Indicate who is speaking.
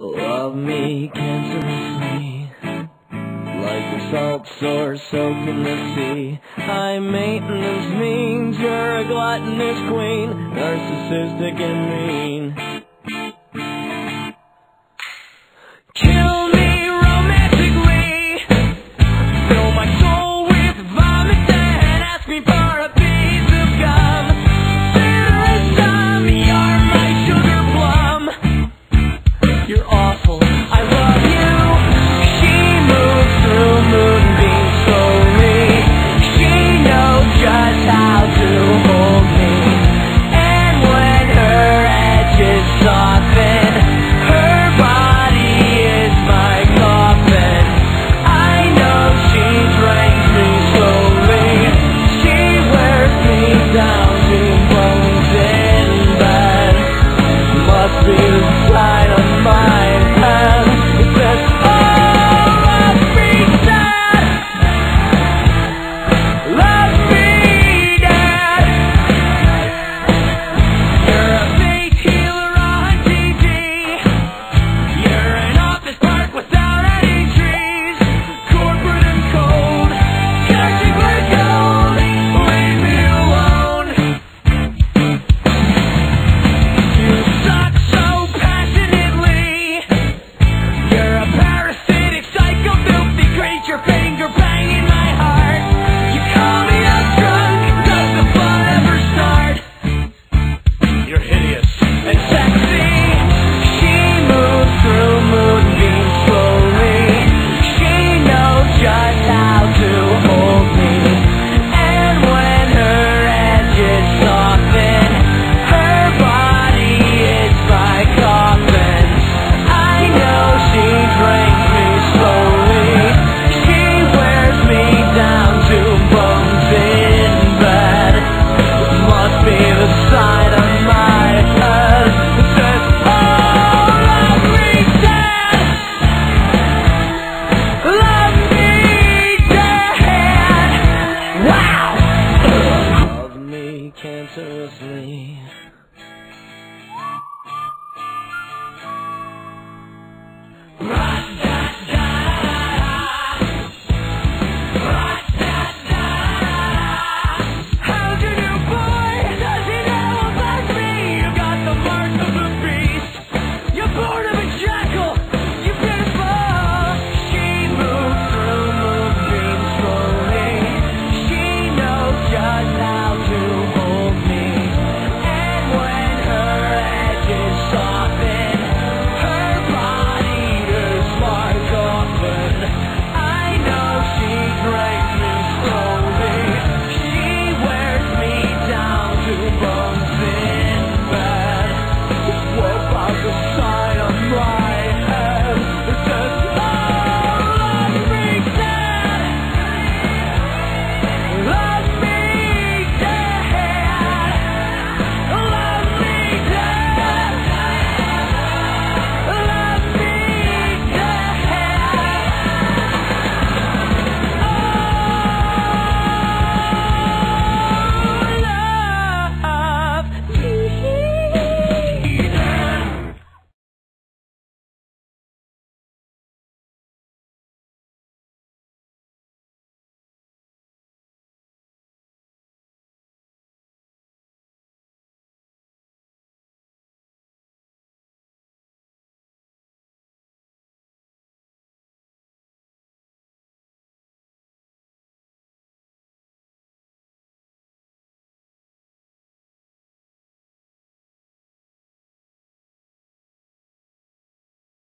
Speaker 1: Love me, Kansas me Like a salt sore soaking in the sea. High maintenance means you're a gluttonous queen. Narcissistic and mean.